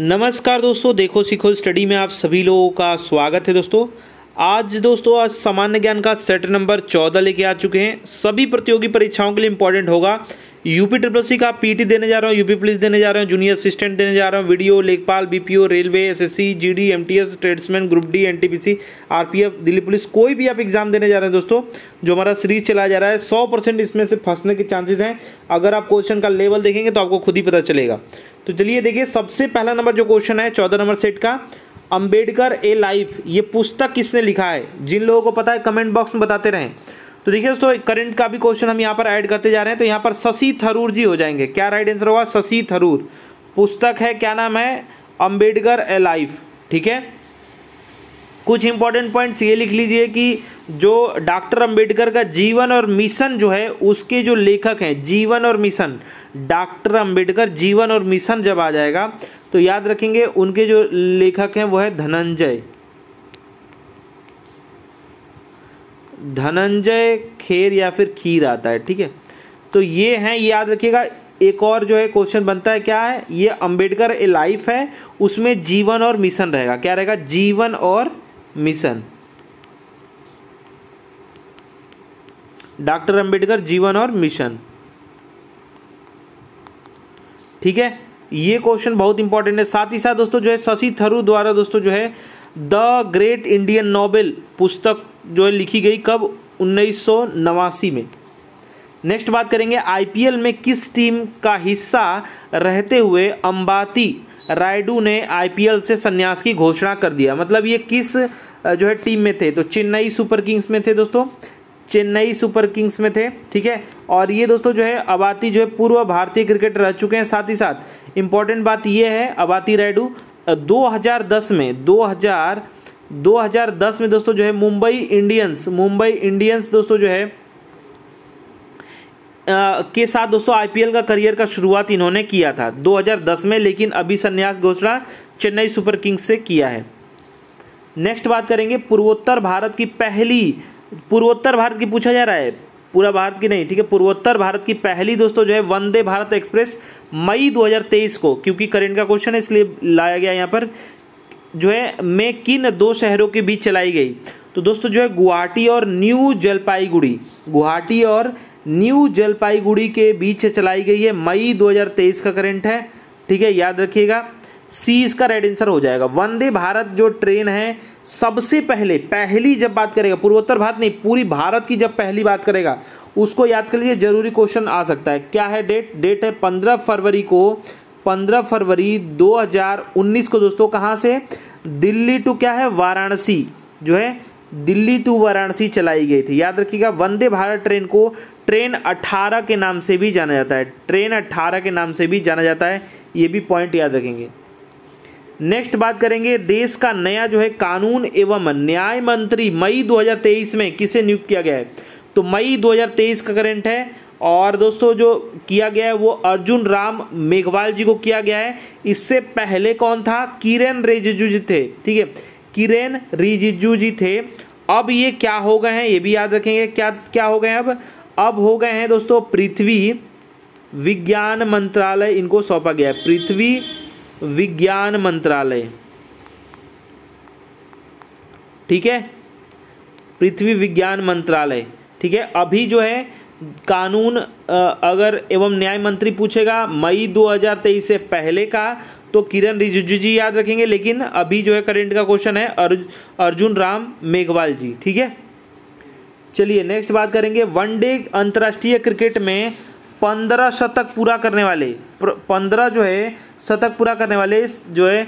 नमस्कार दोस्तों, देखो सीखो स्टडी में आप सभी लोगों का स्वागत है दोस्तों। आज दोस्तों, आज सामान्य ज्ञान का सेट नंबर चौदह लेके आ चुके हैं। सभी प्रतियोगी परीक्षाओं के लिए इंपॉर्टेंट होगा। यूपी ट्रिपल सी का पीटी देने जा रहा हूँ, यूपी पुलिस देने जा रहा हूँ, जूनियर असिस्टेंट देने जा रहा हूँ वीडियो लेखपाल, BPO, railway, SSC, GD, MTS, tradesman, group D, NTPC, RPF, Delhi police, कोई भी आप एग्ज़ाम देने जा रहे हैं दोस्तों, जो हमारा सीरीज़ चलाया जा रहा है, सौ परसेंट इसमें से फंसने के चांसेस हैं। अगर आप क्वेश्चन का लेवल देखेंगे तो आपको खुद ही पता चलेगा। तो चलिए देखिए, सबसे पहला नंबर जो क्वेश्चन है, चौदह नंबर सेट का, अंबेडकर ए लाइफ, ये पुस्तक किसने लिखा है? जिन लोगों को पता है, कमेंट बॉक्स में बताते रहें। तो देखिए दोस्तों करंट का भी क्वेश्चन हम यहाँ पर ऐड करते जा रहे हैं। तो यहाँ पर शशि थरूर जी हो जाएँगे। क्या राइट आंसर होगा? शशि थरूर। पुस्तक है, क्या नाम है? अंबेडकर ए लाइफ ठीक है? कुछ इंपॉर्टेंट पॉइंट्स ये लिख लीजिए कि जो डॉक्टर अंबेडकर का जीवन और मिशन जो है, उसके जो लेखक हैं, जीवन और मिशन डॉक्टर अंबेडकर जीवन और मिशन जब आ जाएगा तो याद रखेंगे, उनके जो लेखक हैं, वो है धनंजय। धनंजय, खेर या फिर खीर आता है, ठीक है? तो ये हैं याद रखिएगा, एक और जो है क्वेश्चन बनता है, क्या है? ये अंबेडकर ए लाइफ है, उसमें जीवन और मिशन रहेगा। क्या रहेगा? जीवन और मिशन। डॉक्टर अंबेडकर, जीवन और मिशन। ठीक है? ये क्वेश्चन बहुत इंपॉर्टेंट है। साथ ही साथ दोस्तों, जो है शशि थरूर द्वारा दोस्तों, जो है द ग्रेट इंडियन नोबेल पुस्तक जो है लिखी गई कब? उन्नीस सौ नवासी में। नेक्स्ट बात करेंगे, आईपीएल में किस टीम का हिस्सा रहते हुए अंबाती रायडू ने आईपीएल से संन्यास की घोषणा कर दिया? मतलब ये किस जो है, टीम में थे? तो चेन्नई सुपर किंग्स में थे दोस्तों। चेन्नई सुपर किंग्स में थे, ठीक है? और ये दोस्तों जो है, अबाती जो है, पूर्व भारतीय क्रिकेटर रह चुके हैं साथ ही साथ। इंपॉर्टेंट बात ये है, अबाती रायडू 2010 में 2000 2010 में दोस्तों जो है मुंबई इंडियंस मुंबई इंडियंस दोस्तों जो है आ, के साथ दोस्तों आईपीएल का करियर का शुरुआत इन्होंने किया था 2010 में लेकिन अभी संन्यास घोषणा चेन्नई सुपर किंग्स से किया है। नेक्स्ट बात करेंगे पूर्वोत्तर भारत की पहली पूर्वोत्तर भारत की पूछा जा रहा है पूरा भारत की नहीं ठीक है पूर्वोत्तर भारत की पहली दोस्तों जो है वंदे भारत एक्सप्रेस मई 2023 को क्योंकि करेंट का क्वेश्चन है इसलिए लाया गया यहाँ पर जो है, में किन दो शहरों के बीच चलाई गई? तो दोस्तों, जो है, गुवाहाटी और न्यू जलपाईगुड़ी, गुवाहाटी और न्यू जलपाईगुड़ी के बीच चलाई गई है। मई 2023 का करंट है, ठीक है, याद रखिएगा। सी इसका राइट आंसर हो जाएगा। वंदे भारत जो ट्रेन है, सबसे पहले, पहली जब बात करेगा, पूर्वोत्तर भारत नहीं, पूरी भारत की जब पहली बात करेगा, उसको याद कर लीजिए, ज़रूरी क्वेश्चन आ सकता है। क्या है डेट डेट है पंद्रह फरवरी को पंद्रह फरवरी 2019 को दोस्तों कहाँ से? दिल्ली टू क्या है? वाराणसी। जो है, दिल्ली टू वाराणसी चलाई गई थी। याद रखिएगा, वंदे भारत ट्रेन को ट्रेन 18 के नाम से भी जाना जाता है। ट्रेन 18 के नाम से भी जाना जाता है। ये भी पॉइंट याद रखेंगे। नेक्स्ट बात करेंगे, देश का नया जो है कानून एवं न्याय मंत्री मई 2023 में किसे नियुक्त किया गया है? तो मई 2023 का करंट है और दोस्तों जो किया गया है वो अर्जुन राम मेघवाल जी को किया गया है। इससे पहले कौन था? किरेन रिजिजू जी थे, ठीक है? किरेन रिजिजू जी थे। अब ये क्या हो गए हैं, ये भी याद रखेंगे, क्या क्या हो गए अब? अब हो गए हैं दोस्तों पृथ्वी विज्ञान मंत्रालय, इनको सौंपा गया है। पृथ्वी विज्ञान मंत्रालय, ठीक है? पृथ्वी विज्ञान मंत्रालय, ठीक है? अभी जो है कानून अगर एवं न्याय मंत्री पूछेगा मई 2023 से पहले का तो किरण रिजिजू जी याद रखेंगे, लेकिन अभी जो है करंट का क्वेश्चन है अर्जुन राम मेघवाल जी, ठीक है? चलिए नेक्स्ट बात करेंगे वनडे अंतर्राष्ट्रीय क्रिकेट में पंद्रह शतक पूरा करने वाले पंद्रह जो है, शतक पूरा करने वाले जो है,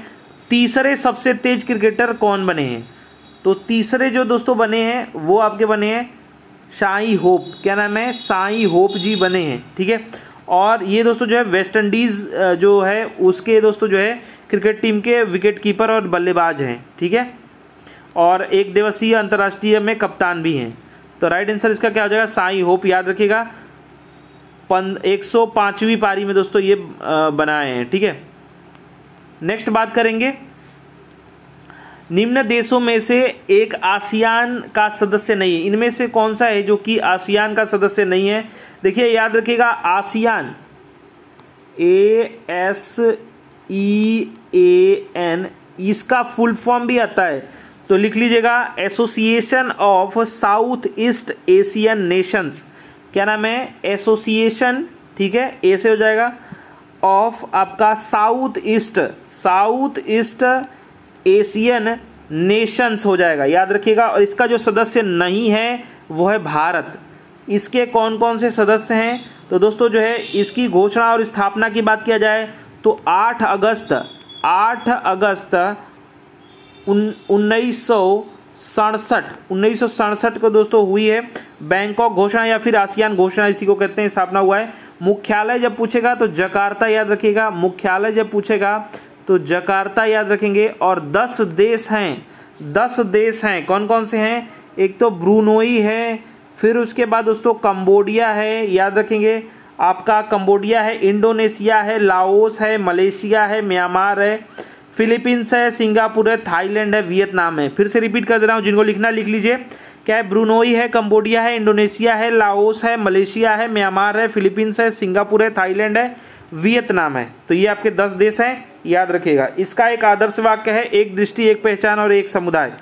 तीसरे सबसे तेज क्रिकेटर कौन बने हैं? तो तीसरे जो दोस्तों बने हैं, वो आपके बने हैं शाही होप, क्या नाम है? साई होप जी बने हैं, ठीक है? और ये दोस्तों जो है, वेस्ट इंडीज़ जो है, उसके दोस्तों जो है, क्रिकेट टीम के विकेट कीपर और बल्लेबाज हैं, ठीक है? और एक दिवसीय अंतर्राष्ट्रीय में कप्तान भी हैं। तो राइट आंसर इसका क्या हो जाएगा? साई होप, याद रखिएगा। पन, एक सौ पाँचवीं पारी में दोस्तों ये बनाए हैं, ठीक है? नेक्स्ट बात करेंगे। निम्न देशों में से एक आसियान का सदस्य नहीं है। इनमें से कौन सा है जो कि आसियान का सदस्य नहीं है? देखिए, याद रखिएगा, ASEAN. A, S, E, A, N, इसका फुल फॉर्म भी आता है। तो लिख लीजिएगा, association of South East Asian nations. क्या नाम है? एसोसिएशन, ठीक है? ए से हो जाएगा। ऑफ़ आपका South East. South East Asian nations हो जाएगा। याद रखिएगा, और इसका जो सदस्य नहीं है, वो है भारत। इसके कौन कौन से सदस्य हैं? तो दोस्तों जो है, इसकी घोषणा और स्थापना की बात किया जाए तो 8 अगस्त 8 अगस्त उन्नीस सौ सड़सठ, उन्नीस को दोस्तों हुई है। बैंकॉक घोषणा या फिर आसियान घोषणा, इसी को कहते हैं, स्थापना हुआ है। मुख्यालय जब पूछेगा तो जकार्ता याद रखिएगा। मुख्यालय जब पूछेगा तो जकार्ता याद रखेंगे और दस देश हैं, दस देश हैं। कौन कौन से हैं? एक तो ब्रूनोई है, फिर उसके बाद दोस्तों कंबोडिया है, याद रखेंगे। आपका कंबोडिया है, इंडोनेशिया है, लाओस है, मलेशिया है, म्यांमार है, फिलीपींस है, सिंगापुर है, थाईलैंड है, वियतनाम है। फिर से रिपीट कर दे रहा हूँ, जिनको लिखना लिख लीजिए। क्या है? ब्रूनोई है, कंबोडिया है, इंडोनेशिया है, लाओस है, मलेशिया है, म्यांमार है, फिलीपींस है, सिंगापुर है, थाईलैंड है वियतनाम है। तो ये आपके दस देश हैं, याद रखिएगा। इसका एक आदर्श वाक्य है, एक दृष्टि, एक पहचान और एक समुदाय।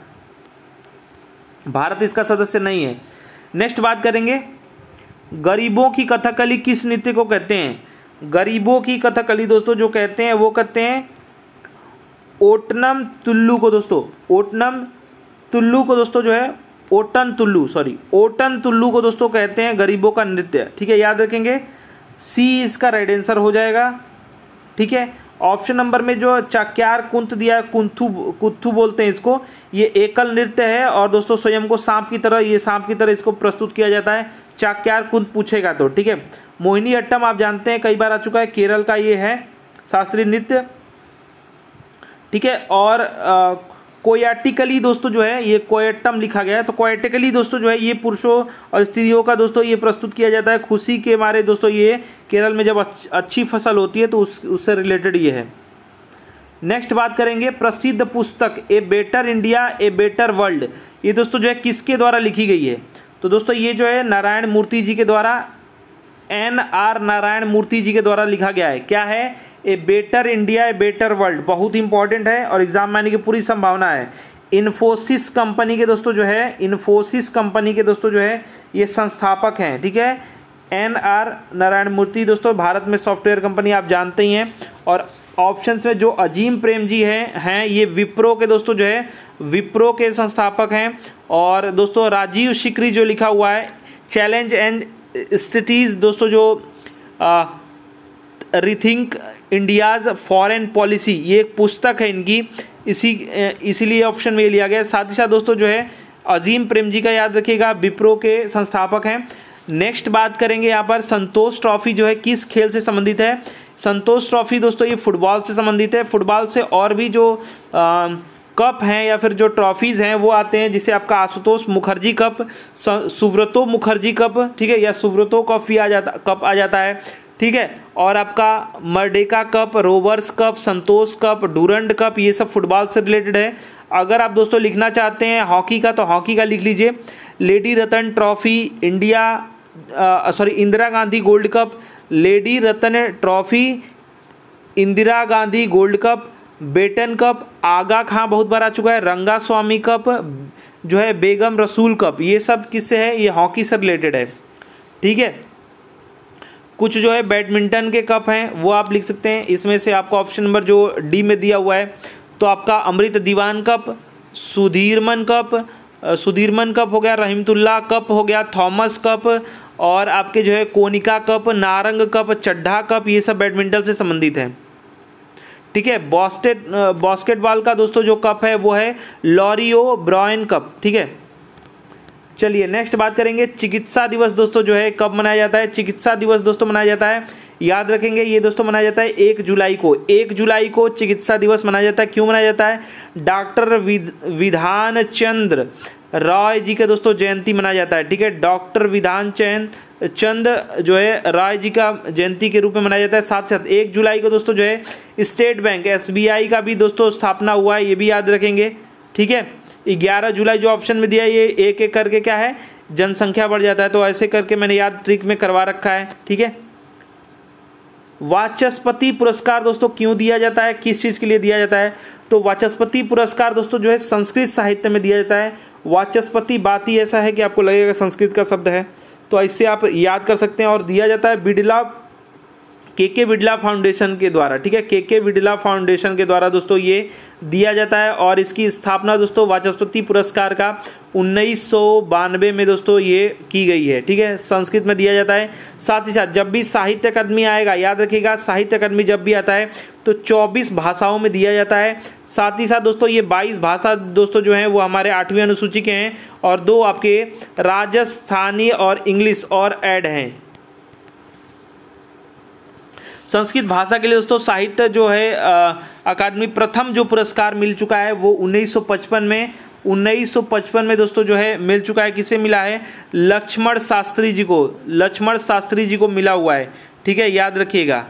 भारत इसका सदस्य नहीं है। नेक्स्ट बात करेंगे। गरीबों की कथकली किस नृत्य को कहते हैं? गरीबों की कथकली दोस्तों, जो कहते हैं, वो कहते हैं ओटनम तुल्लू को दोस्तों। ओटनम तुल्लू को दोस्तों जो है, ओटन तुल्लू सॉरी ओटन तुल्लू को दोस्तों कहते हैं गरीबों का नृत्य। ठीक है, याद रखेंगे। सी इसका राइट आंसर हो जाएगा। ठीक है? ऑप्शन नंबर में जो चाक्यार कुंत दिया है कुंथु कुत्थु बोलते हैं इसको ये एकल नृत्य है और दोस्तों स्वयं को सांप की तरह ये सांप की तरह इसको प्रस्तुत किया जाता है। चाक्यार कुंत पूछेगा तो ठीक है? मोहिनी अट्टम आप जानते हैं कई बार आ चुका है केरल का ये है शास्त्रीय नृत्य। ठीक है? और आ, कोयाटिकली दोस्तों जो है, ये कोयटम लिखा गया है। तो कोयटिकली दोस्तों जो है, ये पुरुषों और स्त्रियों का दोस्तों ये प्रस्तुत किया जाता है। खुशी के मारे दोस्तों ये केरल में जब अच्छी फ़सल होती है तो उस, उससे रिलेटेड ये है। नेक्स्ट बात करेंगे, प्रसिद्ध पुस्तक, a better India, a better world. ये दोस्तों जो है, किसके द्वारा लिखी गई है? तो दोस्तों ये जो है, नारायण मूर्ति जी के द्वारा एन आर नारायण मूर्ति जी के द्वारा लिखा गया है। क्या है? A better India, a better world. बहुत इंपॉर्टेंट है और एग्ज़ाम में आने की पूरी संभावना है। इन्फोसिस कंपनी के दोस्तों जो है, इन्फोसिस कंपनी के दोस्तों जो है, ये संस्थापक हैं, ठीक है? एन आर नारायण मूर्ति दोस्तों, भारत में सॉफ्टवेयर कंपनी आप जानते ही हैं। और ऑप्शंस में जो अजीम प्रेम जी हैं हैं, ये विप्रो के दोस्तों जो है, विप्रो के संस्थापक हैं। और दोस्तों, राजीव शिकरी जो लिखा हुआ है चैलेंज एंड स्टडीज़ दोस्तों जो रिथिंक इंडियाज़ फॉरेन पॉलिसी ये एक पुस्तक है इनकी। इसी इसीलिए ऑप्शन में लिया गया। साथ ही साथ दोस्तों जो है अजीम प्रेम जी का याद रखिएगा विप्रो के संस्थापक हैं। नेक्स्ट बात करेंगे यहाँ पर संतोष ट्रॉफी जो है किस खेल से संबंधित है? संतोष ट्रॉफी दोस्तों ये फुटबॉल से संबंधित है। फुटबॉल से और भी जो आ, कप हैं या फिर जो ट्रॉफीज़ हैं, वो आते हैं, जिसे आपका आशुतोष मुखर्जी कप सुव्रतो मुखर्जी कप, ठीक है, या सुव्रतो कप भी आ जाता, कप आ जाता है, ठीक है, और आपका Merdeka cup, Rovers cup, Santosh cup, Durand cup, ये सब फुटबॉल से रिलेटेड है। अगर आप दोस्तों लिखना चाहते हैं हॉकी का तो हॉकी का लिख लीजिए। Lady Ratan trophy, India sorry, Indira Gandhi gold cup, lady Ratan trophy, Indira Gandhi gold cup Beighton cup, Aga Khan बहुत बार आ चुका है, रंगा स्वामी कप, जो है, बेगम रसूल कप, ये सब किससे है? ये हॉकी से रिलेटेड है। ठीक है? कुछ जो है, बैडमिंटन के कप हैं, वो आप लिख सकते हैं। इसमें से आपका ऑप्शन नंबर जो डी में दिया हुआ है तो आपका Amrit Diwan cup, Sudirman cup Sudirman cup हो गया रहीमतुल्ला कप हो गया, थॉमस कप, और आपके जो है, Konica cup, Narang cup, Chadha cup, ये सब बैडमिंटन से संबंधित है। ठीक है बॉस्टेट बास्केटबॉल का दोस्तों जो कप है, वो है लॉरियो ब्रॉयन कप ठीक है? चलिए नेक्स्ट बात करेंगे, चिकित्सा दिवस दोस्तों जो है, कब मनाया जाता है? चिकित्सा दिवस दोस्तों मनाया जाता है, याद रखेंगे, ये दोस्तों मनाया जाता है एक जुलाई को। एक जुलाई को चिकित्सा दिवस मनाया जाता है, क्यों मनाया जाता है? डॉक्टर विधान चंद्र रॉय जी का दोस्तों जयंती मनाया जाता है, ठीक है? डॉक्टर विधान चंद चंद जो है, राय जी का जयंती के रूप में मनाया जाता है। साथ साथ, एक जुलाई को दोस्तों जो है, स्टेट बैंक, एसबीआई का भी दोस्तों स्थापना हुआ है, ये भी याद रखेंगे। ठीक है? ग्यारह जुलाई जो ऑप्शन में दिया है, ये एक एक करके क्या है? जनसंख्या बढ़ जाता है तो ऐसे करके मैंने याद ट्रिक में करवा रखा है। ठीक है? वाचस्पति पुरस्कार दोस्तों क्यों दिया जाता है? किस चीज़ के लिए दिया जाता है? तो वाचस्पति पुरस्कार दोस्तों जो है, संस्कृत साहित्य में दिया जाता है। वाचस्पति बात ही ऐसा है कि आपको लगेगा संस्कृत का शब्द है। तो ऐसे आप याद कर सकते हैं और दिया जाता है बिड़ला के के बिड़ला फाउंडेशन के द्वारा, ठीक है? के के बिड़ला फाउंडेशन के द्वारा दोस्तों ये दिया जाता है और इसकी स्थापना दोस्तों वाचस्पति पुरस्कार का उन्नीस सौ बानवे में दोस्तों ये की गई है, ठीक है? संस्कृत में दिया जाता है। साथ ही साथ जब भी साहित्य अकादमी आएगा, याद रखिएगा, साहित्य अकादमी जब भी आता है तो 24 भाषाओं में दिया जाता है। साथ ही साथ दोस्तों ये 22 भाषा दोस्तों जो हैं वो हमारे आठवीं अनुसूची के हैं और दो आपके राजस्थानी और इंग्लिश और एड हैं। संस्कृत भाषा के लिए दोस्तों, साहित्य जो है अकादमी प्रथम जो पुरस्कार मिल चुका है, वो 1955 में 1955 में दोस्तों जो है, मिल चुका है, किसे मिला है? लक्ष्मण शास्त्री जी को, लक्ष्मण शास्त्री जी को मिला हुआ है, ठीक है, याद रखिएगा।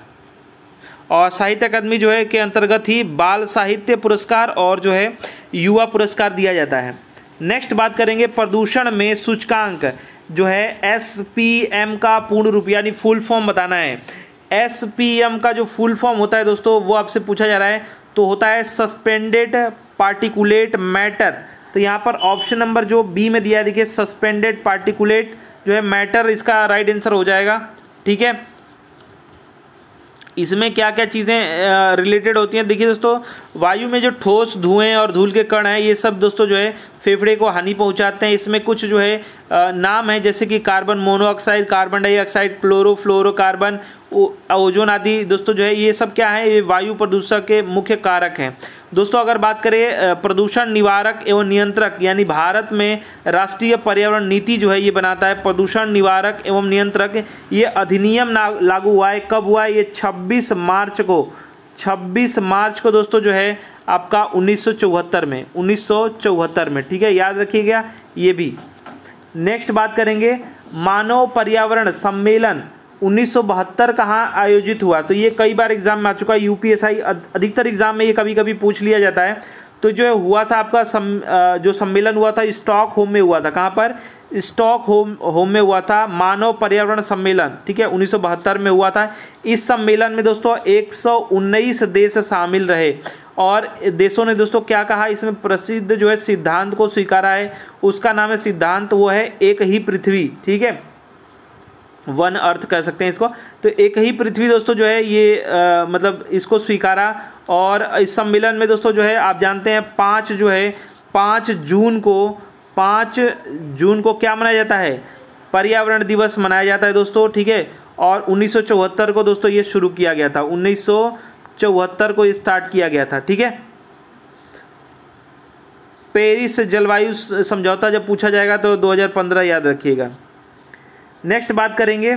और साहित्य अकादमी जो है, के अंतर्गत ही बाल साहित्य पुरस्कार और जो है, युवा पुरस्कार दिया जाता है। नेक्स्ट बात करेंगे, प्रदूषण में सूचकांक, जो है एस पी एम का पूर्ण रूप, यानी फुल फॉर्म बताना है। एम का जो फुल फॉर्म होता है दोस्तों, वो आपसे पूछा जा रहा है। तो होता है सस्पेंडेड पार्टिकुलेट मैटर तो यहाँ पर ऑप्शन नंबर जो बी में दिया है, देखिए सस्पेंडेड पार्टिकुलेट जो है मैटर इसका राइट आंसर हो जाएगा। ठीक है? इसमें क्या क्या चीज़ें रिलेटेड होती हैं? देखिए दोस्तों, वायु में जो ठोस धुएँ और धूल के कण हैं, ये सब दोस्तों जो है, फेफड़े को हानि पहुंचाते हैं। इसमें कुछ जो है नाम है, जैसे कि carbon monoxide, carbon dioxide, chloro chlorofluorocarbon ozone आदि। दोस्तों जो है, ये सब क्या है? ये वायु प्रदूषण के मुख्य कारक हैं। दोस्तों, अगर बात करें प्रदूषण निवारक एवं नियंत्रक, यानी भारत में राष्ट्रीय पर्यावरण नीति जो है, ये बनाता है प्रदूषण निवारक एवं नियंत्रक। ये अधिनियम लागू हुआ है। कब हुआ है? ये 26 मार्च को। 26 मार्च को दोस्तों जो है, आपका उन्नीस सौ चौहत्तर में, उन्नीस सौ चौहत्तर में, ठीक है? याद रखिएगा ये भी। नेक्स्ट बात करेंगे, मानव पर्यावरण सम्मेलन। 1972 कहाँ आयोजित हुआ? तो ये कई बार एग्ज़ाम में आ चुका है। यूपीएसआई अधिकतर एग्ज़ाम में ये कभी कभी पूछ लिया जाता है। तो जो हुआ था आपका सम, जो सम्मेलन हुआ था स्टॉक होम में हुआ था। कहाँ पर? स्टॉक होम होम में हुआ था। मानव पर्यावरण सम्मेलन ठीक है उन्नीस सौ बहत्तर में हुआ था। इस सम्मेलन में दोस्तों 119 देश शामिल रहे। और देशों ने दोस्तों क्या कहा? इसमें प्रसिद्ध जो है सिद्धांत को स्वीकारा है। उसका नाम है सिद्धांत वो है एक ही पृथ्वी ठीक है? वन अर्थ कह सकते हैं इसको। तो एक ही पृथ्वी दोस्तों जो है ये आ, मतलब इसको स्वीकारा और इस सम्मेलन में दोस्तों जो है आप जानते हैं पाँच जो है पाँच जून को पाँच जून को क्या मनाया जाता है? पर्यावरण दिवस मनाया जाता है दोस्तों ठीक है? और उन्नीस सौ चौहत्तर को दोस्तों ये शुरू किया गया था। उन्नीस सौ चौहत्तर को स्टार्ट किया गया था ठीक है? पेरिस जलवायु समझौता जब पूछा जाएगा तो 2015 याद रखिएगा। नेक्स्ट बात करेंगे।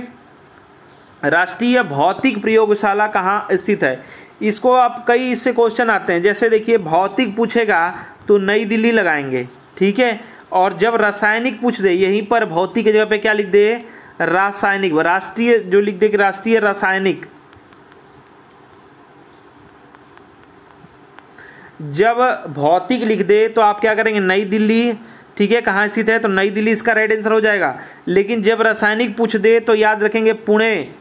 राष्ट्रीय भौतिक प्रयोगशाला कहाँ स्थित है? इसको आप कई इससे क्वेश्चन आते हैं। जैसे देखिए, भौतिक पूछेगा तो नई दिल्ली लगाएँगे, ठीक है? और जब रासायनिक पूछ दे, यहीं पर भौतिक की जगह पे क्या लिख दे? रासायनिक, राष्ट्रीय जो लिख दे कि राष्ट्रीय रासायनिक। जब भौतिक लिख दे तो आप क्या करेंगे? नई दिल्ली ठीक है, कहाँ स्थित है? तो नई दिल्ली इसका राइट आंसर हो जाएगा। लेकिन जब रासायनिक पूछ दे तो याद रखेंगे पुणे।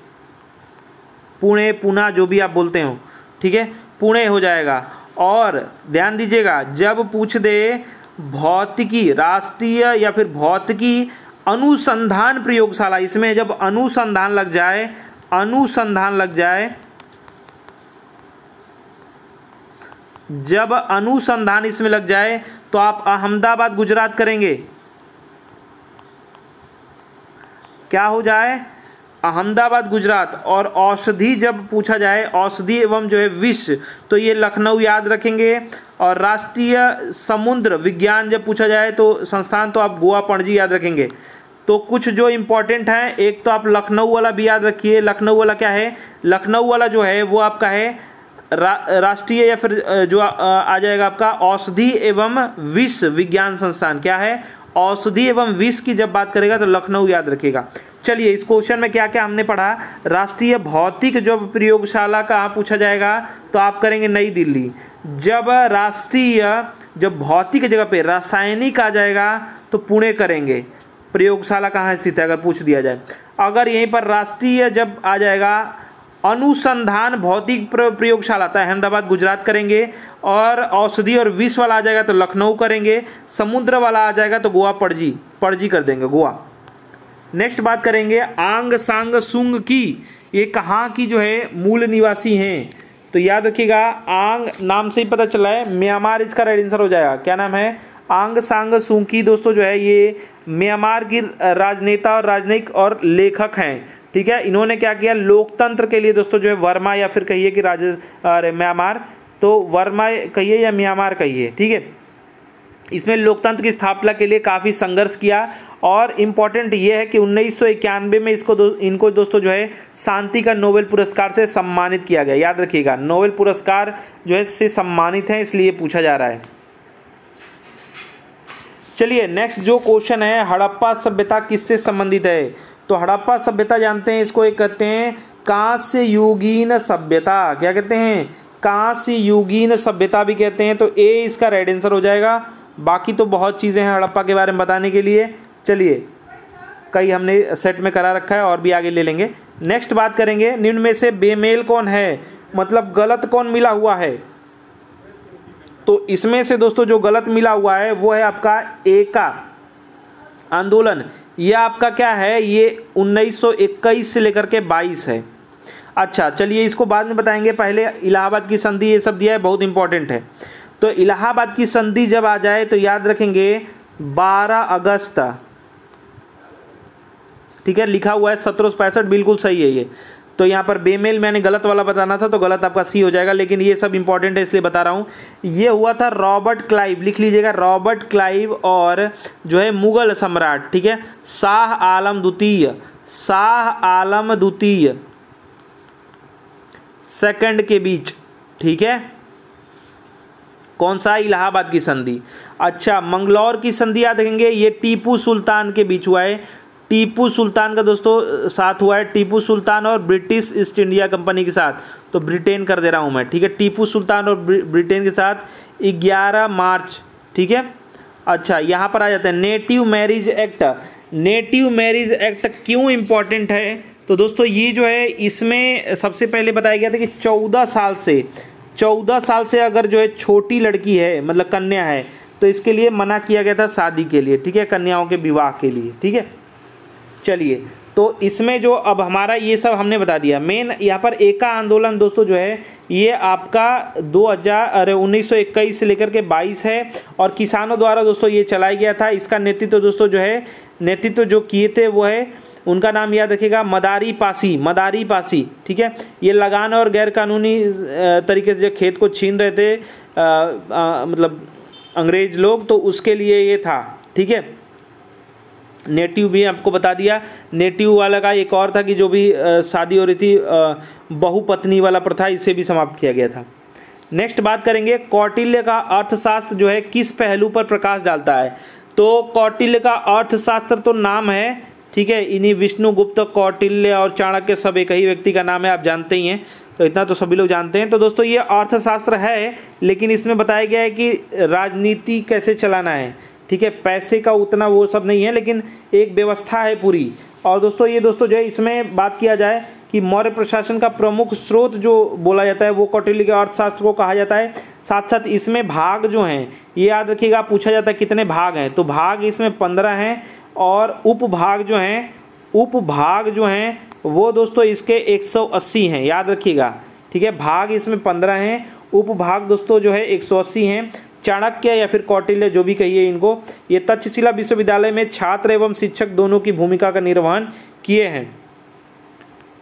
पुणे, पुना, जो भी आप बोलते हो। ठीक है? पुणे हो जाएगा। और ध्यान दीजिएगा, जब पूछ दे भौतिकी, राष्ट्रीय या फिर भौतिकी अनुसंधान प्रयोगशाला, इसमें जब अनुसंधान लग जाए, अनुसंधान लग जाए जब अनुसंधान इसमें लग जाए तो आप अहमदाबाद, गुजरात करेंगे। क्या हो जाए? अहमदाबाद, गुजरात। और औषधि जब पूछा जाए, औषधि एवं जो है विश्व तो ये लखनऊ याद रखेंगे। और राष्ट्रीय समुद्र विज्ञान जब पूछा जाए तो संस्थान तो आप गोवा पणजी याद रखेंगे। तो कुछ जो इम्पोर्टेंट है, एक तो आप लखनऊ वाला भी याद रखिए। लखनऊ वाला क्या है? लखनऊ वाला जो है, वो आपका है रा, राष्ट्रीय या फिर जो आ आ जाएगा आपका औषधि एवं विश्व विज्ञान संस्थान। क्या है? औषधि एवं विष की जब बात करेगा तो लखनऊ याद रखेगा चलिए इस क्वेश्चन में क्या क्या हमने पढ़ा? राष्ट्रीय भौतिक जब प्रयोगशाला कहाँ पूछा जाएगा तो आप करेंगे नई दिल्ली। जब राष्ट्रीय जब भौतिक जगह पे रासायनिक आ जाएगा तो पुणे करेंगे। प्रयोगशाला कहाँ स्थित है अगर पूछ दिया जाए। अगर यहीं पर राष्ट्रीय जब आ जाएगा अनुसंधान भौतिक प्रयोगशाला था अहमदाबाद, गुजरात करेंगे। और औषधि और विष वाला आ जाएगा तो लखनऊ करेंगे। समुद्र वाला आ जाएगा तो गोवा, पड़जी। पड़जी कर देंगे, गोवा। नेक्स्ट बात करेंगे, आंग, सांग, सुंग की। ये कहाँ की जो है, मूल निवासी हैं। तो याद रखिएगा, आंग नाम से ही पता चला है, म्यांमार इसका राइट आंसर हो जाएगा। क्या नाम है? आंग, सांग सुंकी दोस्तों, जो है, ये म्यांमार की राजनेता और राजनयिक और लेखक हैं। ठीक है? इन्होंने क्या किया? लोकतंत्र के लिए दोस्तों जो है वर्मा या फिर कहिए कि राज अरे म्यांमार तो वर्मा कहिए या म्यांमार कहिए ठीक है? इसमें लोकतंत्र की स्थापना के लिए काफ़ी संघर्ष किया और इंपॉर्टेंट ये है कि उन्नीस सौ इक्यानवे में इसको दो, इनको दोस्तों जो है शांति का नोबेल पुरस्कार से सम्मानित किया गया। याद रखिएगा नोबेल पुरस्कार जो है से सम्मानित है इसलिए पूछा जा रहा है। चलिए नेक्स्ट जो क्वेश्चन है हड़प्पा सभ्यता किससे संबंधित है? तो हड़प्पा सभ्यता जानते हैं, इसको एक कहते हैं कांस्य युगीन सभ्यता। क्या कहते हैं? कांस्य युगीन सभ्यता भी कहते हैं तो ए इसका राइट आंसर हो जाएगा। बाकी तो बहुत चीज़ें हैं हड़प्पा के बारे में बताने के लिए। चलिए, कई हमने सेट में करा रखा है और भी आगे ले लेंगे। नेक्स्ट बात करेंगे, निम्न में से बेमेल कौन है? मतलब गलत कौन मिला हुआ है? तो इसमें से दोस्तों जो गलत मिला हुआ है, वो है आपका एका आंदोलन। ये आपका क्या है? ये 1921 से लेकर के 22 है। अच्छा चलिए इसको बाद में बताएँगे। पहले इलाहाबाद की संधि, ये सब दिया है, बहुत इंपॉर्टेंट है। तो इलाहाबाद की संधि जब आ जाए तो याद रखेंगे 12 अगस्त। ठीक है, लिखा हुआ है, सत्रह सौ पैंसठ, बिल्कुल सही है ये। तो यहाँ पर बेमेल मैंने गलत वाला बताना था तो गलत आपका सी हो जाएगा, लेकिन ये सब इंपॉर्टेंट है, इसलिए बता रहा हूँ। ये हुआ था रॉबर्ट क्लाइव, लिख लीजिएगा, रॉबर्ट क्लाइव और जो है मुगल सम्राट, ठीक है? शाह आलम द्वितीय, शाह आलम द्वितीय सेकंड के बीच, ठीक है? कौन सा? इलाहाबाद की संधि। अच्छा मंगलौर की संधि याद रखेंगे, ये टीपू सुल्तान के बीच हुआ है। टीपू सुल्तान का दोस्तों, साथ हुआ है टीपू सुल्तान और ब्रिटिश ईस्ट इंडिया कंपनी के साथ। तो ब्रिटेन कर दे रहा हूँ मैं, ठीक है? टीपू सुल्तान और ब्रिटेन के साथ 11 मार्च, ठीक है? अच्छा यहाँ पर आ जाता है। Native marriage act. Native marriage act क्यों इंपॉर्टेंट है? तो दोस्तों, ये जो है, इसमें सबसे पहले बताया गया था कि चौदह साल से, चौदह साल से अगर जो है छोटी लड़की है मतलब कन्या है तो इसके लिए मना किया गया था शादी के लिए, ठीक है? कन्याओं के विवाह के लिए, ठीक है? चलिए तो इसमें जो अब हमारा ये सब हमने बता दिया। मेन यहाँ पर एका आंदोलन दोस्तों जो है ये आपका 2000 अरे 1921 से लेकर के 22 है और किसानों द्वारा दोस्तों ये चलाया गया था। इसका नेतृत्व तो दोस्तों जो है नेतृत्व तो जो किए थे वो है उनका नाम याद रखिएगा मदारी पासी मदारी पासी ठीक है? ये लगान और गैर कानूनी तरीके से जो खेत को छीन रहे थे आ, आ, मतलब अंग्रेज़ लोग तो उसके लिए ये था ठीक है? नेटिव भी आपको बता दिया। नेटिव वाला का एक और था कि जो भी शादी हो रही थी बहुपत्नी वाला प्रथा, इसे भी समाप्त किया गया था। नेक्स्ट बात करेंगे, कौटिल्य का अर्थशास्त्र जो है, किस पहलू पर प्रकाश डालता है? तो कौटिल्य का अर्थशास्त्र तो नाम है, ठीक है, इन्हीं विष्णुगुप्त कौटिल्य और चाणक्य, सब एक ही व्यक्ति का नाम है, आप जानते ही हैं तो इतना तो सभी लोग जानते हैं। तो दोस्तों, ये अर्थशास्त्र है, लेकिन इसमें बताया गया है कि राजनीति कैसे चलाना है। ठीक है, पैसे का उतना वो सब नहीं है, लेकिन एक व्यवस्था है पूरी। और दोस्तों, ये दोस्तों जो है, इसमें बात किया जाए कि मौर्य प्रशासन का प्रमुख स्रोत जो बोला जाता है, वो कौटिल्य के अर्थशास्त्र को कहा जाता है। साथ साथ इसमें भाग जो हैं, ये याद रखिएगा, पूछा जाता है कितने भाग हैं। तो भाग इसमें पंद्रह हैं और उपभाग जो हैं, उपभाग जो हैं, वो दोस्तों इसके 180 हैं। याद रखिएगा, ठीक है, भाग इसमें पंद्रह हैं, उपभाग दोस्तों जो है 180 हैं। चाणक्य या फिर कौटिल्य जो भी कहिए इनको, ये तक्षशिला विश्वविद्यालय में छात्र एवं शिक्षक दोनों की भूमिका का निर्वहन किए हैं।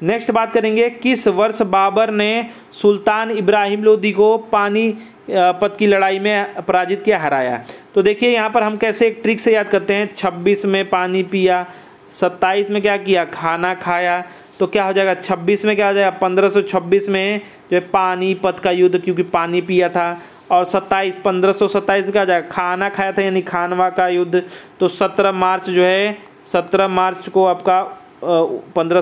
नेक्स्ट बात करेंगे, किस वर्ष बाबर ने सुल्तान इब्राहिम लोदी को पानी पद की लड़ाई में पराजित किया, हराया? तो देखिए, यहाँ पर हम कैसे एक ट्रिक से याद करते हैं। 26 में पानी पिया 27 में क्या किया? खाना खाया। तो क्या हो जाएगा? 26 में क्या हो जाएगा? 1526 में जो है पानी, पद का युद्ध, क्योंकि पानी पिया था। और सत्ताईस, पंद्रह सौ सत्ताईस में क्या जाएगा? खाना खाया था यानी खानवा का युद्ध। तो सत्रह मार्च जो है, सत्रह मार्च को आपका पंद्रह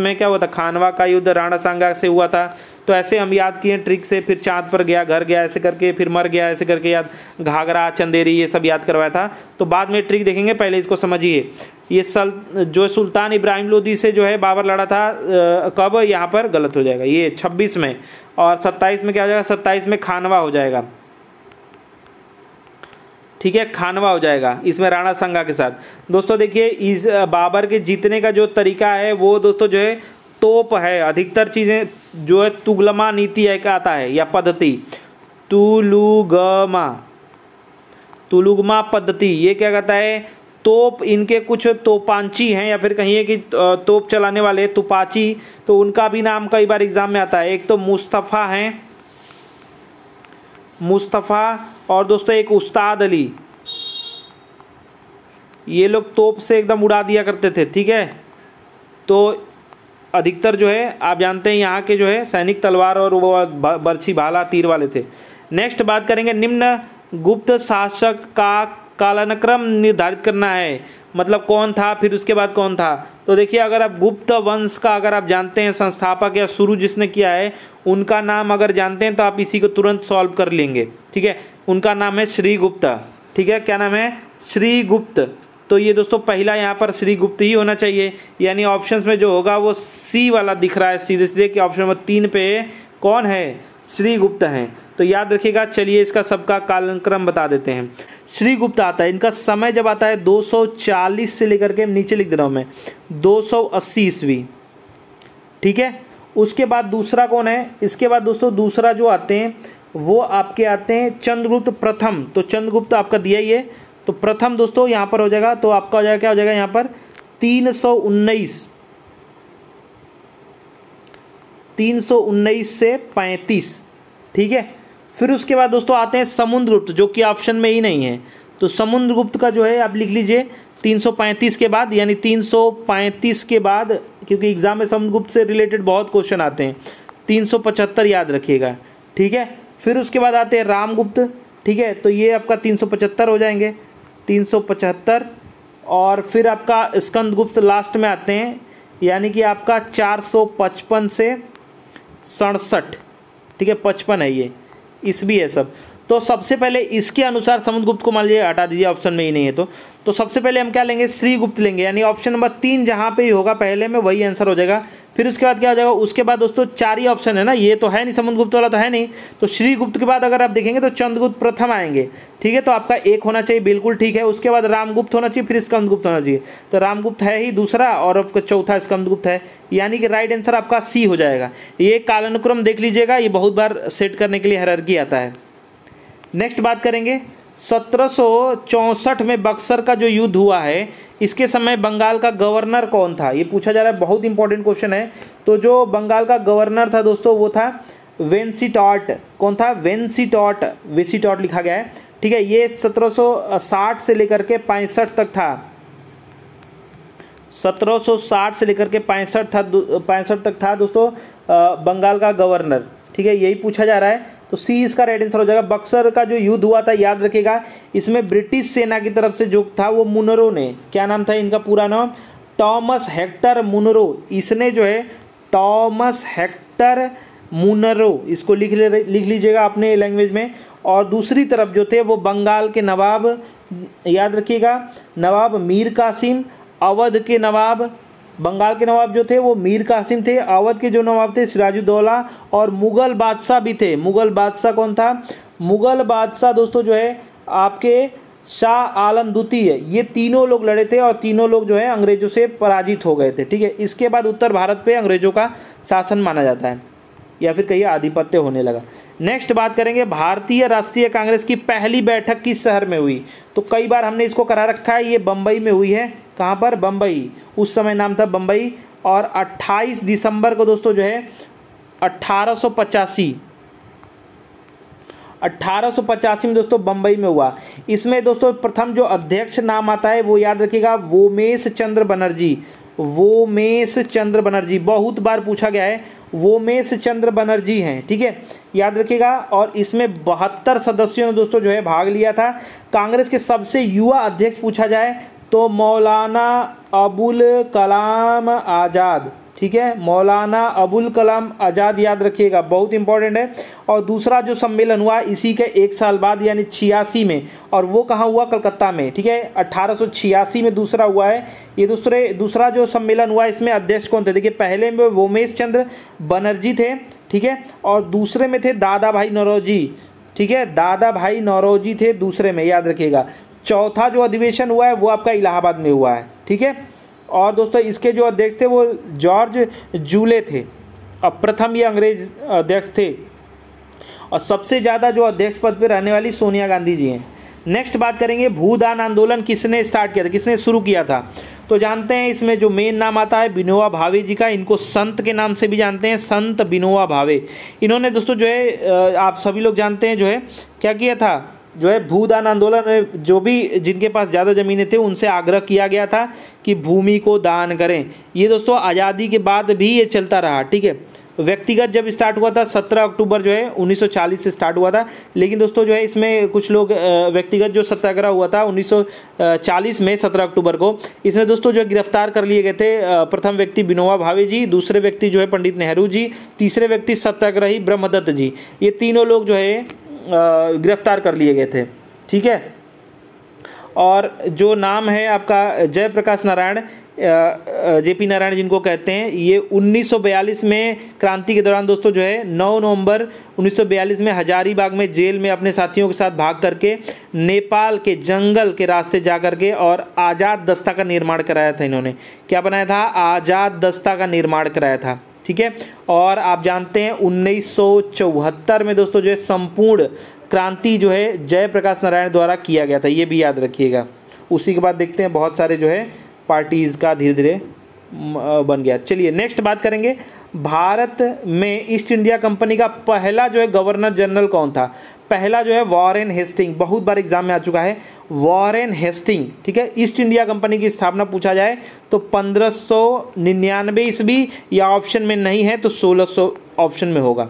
में क्या हुआ था? खानवा का युद्ध राणा सांगा से हुआ था। तो ऐसे हम याद किए ट्रिक से, फिर चाँद पर गया, घर गया, ऐसे करके, फिर मर गया, ऐसे करके याद, घाघरा, चंदेरी, ये सब याद करवाया था। तो बाद में ट्रिक देखेंगे, पहले इसको समझिए। ये सल, जो सुल्तान इब्राहिम लोदी से जो है बाबर लड़ा था कब यहाँ पर गलत हो जाएगा। ये छब्बीस में और सत्ताईस में क्या हो जाएगा? सत्ताईस में खानवा हो जाएगा। ठीक है, खानवा हो जाएगा इसमें राणा संगा के साथ। दोस्तों देखिए, इस बाबर के जीतने का जो तरीका है, वो दोस्तों जो है तोप है। अधिकतर चीज़ें जो है तुगलमा नीति है का आता है, या पद्धति। तुलुगमा। तुलुगमा पद्धति, ये क्या कहता है? तोप, इनके कुछ तोपांची हैं या फिर कहिए कि तोप चलाने वाले तुपाची तो उनका भी नाम कई बार एग्ज़ाम में आता है। एक तो मुस्तफ़ा हैं, मुस्तफ़ा, और दोस्तों एक उस्ताद अली। ये लोग तोप से एकदम उड़ा दिया करते थे, ठीक है? तो अधिकतर जो है, आप जानते हैं यहाँ के जो है, सैनिक तलवार और वो बर्छी भाला तीर वाले थे। नेक्स्ट बात करेंगे, निम्न गुप्त शासक का कालानुक्रम निर्धारित करना है। मतलब कौन था, फिर उसके बाद कौन था? तो देखिए, अगर आप गुप्त वंश का अगर आप जानते हैं, संस्थापक या शुरू जिसने किया है, उनका नाम अगर जानते हैं तो आप इसी को तुरंत सॉल्व कर लेंगे। ठीक है? उनका नाम है श्री गुप्त ठीक है? क्या नाम है? श्री गुप्त तो ये दोस्तों, पहला यहाँ पर श्री गुप्त ही होना चाहिए। यानी ऑप्शन में जो होगा, वो सी वाला दिख रहा है सीधे सीधे कि ऑप्शन नंबर तीन पे कौन है? श्री गुप्त हैं। तो याद रखिएगा, चलिए इसका सबका कालक्रम बता देते हैं। श्री गुप्त आता है, इनका समय जब आता है 240 से लेकर के नीचे लिख दे रहा हूँ मैं 280 ईस्वी। ठीक है? उसके बाद दूसरा कौन है? इसके बाद दोस्तों दूसरा जो आते हैं, वो आपके आते हैं चंद्रगुप्त प्रथम। तो चंद्रगुप्त आपका दिया ही है। तो प्रथम दोस्तों यहाँ पर हो जाएगा तो आपका हो जाएगा, क्या हो जाएगा यहाँ पर? तीन सौ उन्नीस। तीन सौ उन्नीस से पैंतीस, ठीक है? फिर उसके बाद दोस्तों आते हैं समुद्रगुप्त, जो कि ऑप्शन में ही नहीं है। तो समुद्रगुप्त का जो है, आप लिख लीजिए 335 के बाद, यानी 335 के बाद, क्योंकि एग्ज़ाम में समुद्रगुप्त से रिलेटेड बहुत क्वेश्चन आते हैं 375 याद रखिएगा, ठीक है? फिर उसके बाद आते हैं रामगुप्त, ठीक है? तो ये आपका 375 हो जाएँगे 375 और फिर आपका स्कंदगुप्त लास्ट में आते हैं, यानी कि आपका 455 से सड़सठ। ठीक है, पचपन है ये। इस भी है सब। तो सबसे पहले इसके अनुसार समुद्रगुप्त को मान लीजिए, हटा दीजिए, ऑप्शन में ही नहीं है तो। तो सबसे पहले हम क्या लेंगे? श्री गुप्त लेंगे। यानी ऑप्शन नंबर तीन जहाँ पे होगा, पहले में वही आंसर हो जाएगा। फिर उसके बाद क्या हो जाएगा? उसके बाद दोस्तों चार ही ऑप्शन है ना? ये तो है नहीं समुद्रगुप्त वाला तो है नहीं। तो श्री गुप्त के बाद अगर आप देखेंगे तो चंद्रगुप्त प्रथम आएँगे। ठीक है? तो आपका एक होना चाहिए, बिल्कुल ठीक है। उसके बाद रामगुप्त होना चाहिए, फिर स्कंदगुप्त होना चाहिए। तो रामगुप्त है ही दूसरा और आपका चौथा स्कंदगुप्त है। यानी कि राइट आंसर आपका सी हो जाएगा। ये कालानुक्रम देख लीजिएगा। ये बहुत बार सेट करने के लिए हरर्की आता है। नेक्स्ट बात करेंगे। सत्रह में बक्सर का जो युद्ध हुआ है, इसके समय बंगाल का गवर्नर कौन था? ये पूछा जा रहा है, बहुत इंपॉर्टेंट क्वेश्चन है। तो जो बंगाल का गवर्नर था दोस्तों, वो था वेंसीटॉट। कौन था? वेंसीटॉट। वेसीटॉट लिखा गया है। ठीक है, ये 1760 से लेकर के पैंसठ तक था। 1760 से लेकर के पैंसठ था पैंसठ तक था दोस्तों बंगाल का गवर्नर। ठीक है, यही पूछा जा रहा है। तो सी इसका राइट आंसर हो जाएगा। बक्सर का जो युद्ध हुआ था, याद रखेगा इसमें ब्रिटिश सेना की तरफ़ से जो था, वो मुनरो ने। क्या नाम था इनका पूरा नाम? Thomas Hector Munro. इसने जो है, टॉमस हेक्टर मुनरो, इसको लिख ले, लिख लीजिएगा अपने लैंग्वेज में। और दूसरी तरफ़ जो थे, वो बंगाल के नवाब, याद रखिएगा, नवाब मीर कासिम, अवध के नवाब बंगाल के नवाब जो थे वो मीर कासिम थे अवध के जो नवाब थे सिराजुद्दौला और मुगल बादशाह भी थे। मुगल बादशाह कौन था? मुगल बादशाह दोस्तों जो है, आपके शाह आलम द्वितीय ये तीनों लोग लड़े थे और तीनों लोग जो है, अंग्रेज़ों से पराजित हो गए थे, ठीक है? इसके बाद उत्तर भारत पे अंग्रेज़ों का शासन माना जाता है, या फिर कहिए आधिपत्य होने लगा। नेक्स्ट बात करेंगे, भारतीय राष्ट्रीय कांग्रेस की पहली बैठक किस शहर में हुई? तो कई बार हमने इसको करा रखा है, ये बम्बई में हुई है। कहाँ पर? बम्बई उस समय नाम था बम्बई और 28 दिसंबर को दोस्तों जो है, अट्ठारह पचासी। में दोस्तों बम्बई में हुआ। इसमें दोस्तों प्रथम जो अध्यक्ष नाम आता है, वो याद रखिएगा, वोमेश चंद्र बनर्जी। वोमेश चंद्र बनर्जी। बहुत बार पूछा गया है वोमेश चंद्र बनर्जी हैं, ठीक है? याद रखिएगा, और इसमें बहत्तर सदस्यों ने दोस्तों जो है भाग लिया था। कांग्रेस के सबसे युवा अध्यक्ष पूछा जाए तो मौलाना अबुल कलाम आज़ाद। ठीक है? मौलाना अबुल कलाम आज़ाद याद रखिएगा, बहुत इंपॉर्टेंट है। और दूसरा जो सम्मेलन हुआ इसी के एक साल बाद, यानी छियासी में, और वो कहाँ हुआ? कलकत्ता में, ठीक है? अट्ठारह में दूसरा हुआ है। ये दूसरे, दूसरा जो सम्मेलन हुआ, इसमें अध्यक्ष कौन थे? देखिए, पहले में वोमेश चंद्र बनर्जी थे, ठीक है? और दूसरे में थे दादा भाई नौरोजी, ठीक है? दादा भाई नौरोजी थे दूसरे में, याद रखिएगा। चौथा जो अधिवेशन हुआ है, वो आपका इलाहाबाद में हुआ है, ठीक है? और दोस्तों, इसके जो अध्यक्ष थे वो जॉर्ज जूले थे। अब प्रथम ये अंग्रेज़ अध्यक्ष थे। और सबसे ज़्यादा जो अध्यक्ष पद पर रहने वाली सोनिया गांधी जी हैं। नेक्स्ट बात करेंगे, भूदान आंदोलन किसने स्टार्ट किया था, किसने शुरू किया था? तो जानते हैं, इसमें जो मेन नाम आता है, बिनोवा भावे जी का, इनको संत के नाम से भी जानते हैं, संत बिनोवा भावे। इन्होंने दोस्तों जो है आप सभी लोग जानते हैं, जो है, क्या किया था? जो है भूदान आंदोलन जो भी जिनके पास ज़्यादा ज़मीनें थे, उनसे आग्रह किया गया था कि भूमि को दान करें। ये दोस्तों, आज़ादी के बाद भी ये चलता रहा, ठीक है? व्यक्तिगत जब स्टार्ट हुआ था 17 अक्टूबर जो है 1940 से स्टार्ट हुआ था। लेकिन दोस्तों, जो है, इसमें कुछ लोग व्यक्तिगत जो सत्याग्रह हुआ था 1940 में 17 अक्टूबर को, इसमें दोस्तों, जो गिरफ़्तार कर लिए गए थे प्रथम व्यक्ति बिनोवा भावे जी, दूसरे व्यक्ति जो है, पंडित नेहरू जी, तीसरे व्यक्ति सत्याग्रही ब्रह्मदत्त जी। ये तीनों लोग जो है गिरफ़्तार कर लिए गए थे। ठीक है? और जो नाम है आपका जयप्रकाश नारायण जे पी नारायण जिनको कहते हैं, ये 1942 में क्रांति के दौरान दोस्तों जो है 9 नवंबर 1942 में हजारीबाग में जेल में अपने साथियों के साथ भाग करके नेपाल के जंगल के रास्ते जा करके और आज़ाद दस्ता का निर्माण कराया था इन्होंने। क्या बनाया था? आज़ाद दस्ता का निर्माण कराया था। ठीक है? और आप जानते हैं उन्नीस सौ चौहत्तर में दोस्तों जो है संपूर्ण क्रांति जो है जयप्रकाश नारायण द्वारा किया गया था, ये भी याद रखिएगा। उसी के बाद देखते हैं बहुत सारे जो है पार्टीज़ का धीरे धीरे बन गया। चलिए नेक्स्ट बात करेंगे। भारत में ईस्ट इंडिया कंपनी का पहला जो है गवर्नर जनरल कौन था? पहला जो है वॉरेन हेस्टिंग, बहुत बार एग्ज़ाम में आ चुका है, वॉरेन हेस्टिंग, ठीक है? ईस्ट इंडिया कंपनी की स्थापना पूछा जाए तो पंद्रह सौ निन्यानवे ईस्वी या ऑप्शन में नहीं है तो सोलह सौ ऑप्शन में होगा,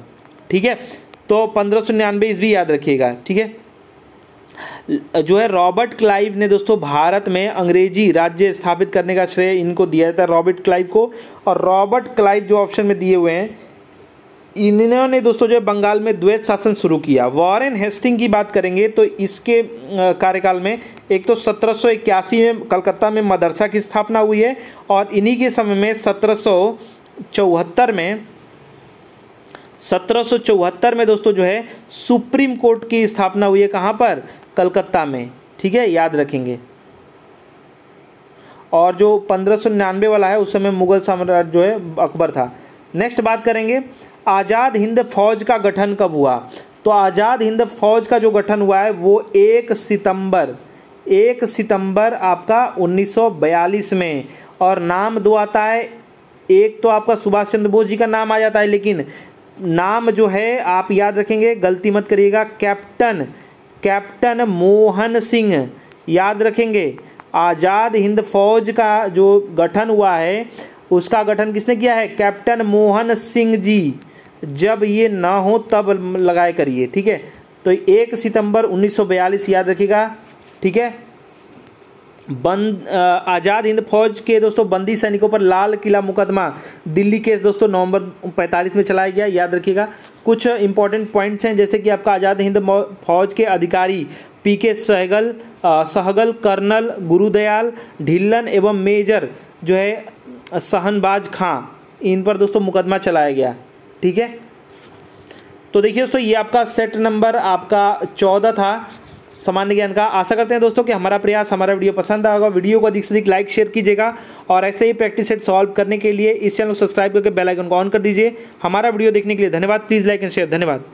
ठीक है? तो पंद्रह सौ निन्यानवे ईस्वी याद रखिएगा, ठीक है? जो है रॉबर्ट क्लाइव ने दोस्तों भारत में अंग्रेज़ी राज्य स्थापित करने का श्रेय इनको दिया जाता है रॉबर्ट क्लाइव को, और रॉबर्ट क्लाइव जो ऑप्शन में दिए हुए हैं इन्होंने दोस्तों जो बंगाल में द्वैत शासन शुरू किया। वॉरेन हेस्टिंग की बात करेंगे तो इसके कार्यकाल में एक तो सत्रह में कलकत्ता में मदरसा की स्थापना हुई है और इन्हीं के समय में सत्रह सौ चौहत्तर में, सत्रह में दोस्तों जो है सुप्रीम कोर्ट की स्थापना हुई है कहाँ पर? कलकत्ता में। ठीक है? याद रखेंगे। और जो पंद्रह वाला है, उस समय मुगल साम्राज्य जो है अकबर था। नेक्स्ट बात करेंगे। आज़ाद हिंद फौज का गठन कब हुआ? तो आज़ाद हिंद फौज का जो गठन हुआ है, वो एक सितंबर एक सितंबर आपका 1942 में। और नाम दो आता है, एक तो आपका सुभाष चंद्र बोस जी का नाम आ जाता है, लेकिन नाम जो है, आप याद रखेंगे, गलती मत करिएगा, कैप्टन कैप्टन मोहन सिंह, याद रखेंगे। आज़ाद हिंद फौज का जो गठन हुआ है, उसका गठन किसने किया है? कैप्टन मोहन सिंह जी। जब ये ना हो, तब लगाए करिए, ठीक है? तो एक सितंबर 1942 याद रखिएगा, ठीक है? बंद आज़ाद हिंद फौज के दोस्तों, बंदी सैनिकों पर लाल किला मुकदमा। दिल्ली केस दोस्तों, नवंबर 45 में चलाया गया, याद रखिएगा। कुछ इंपॉर्टेंट पॉइंट्स हैं, जैसे कि आपका आज़ाद हिंद फौज के अधिकारी P K Sahgal Sahgal, colonel Gurudayal, Dhillon एवं मेजर जो है, सहनबाज खां, इन पर दोस्तों मुकदमा चलाया गया। ठीक है? तो देखिए दोस्तों, ये आपका सेट नंबर आपका चौदह था सामान्य ज्ञान का। आशा करते हैं दोस्तों कि हमारा प्रयास, हमारा वीडियो पसंद आएगा वीडियो को अधिक से अधिक लाइक शेयर कीजिएगा और ऐसे ही प्रैक्टिस सेट सॉल्व करने के लिए इस चैनल को सब्सक्राइब करके बेल आइकन को ऑन कर दीजिए। हमारा वीडियो देखने के लिए धन्यवाद। प्लीज़ लाइक एंड शेयर धन्यवाद।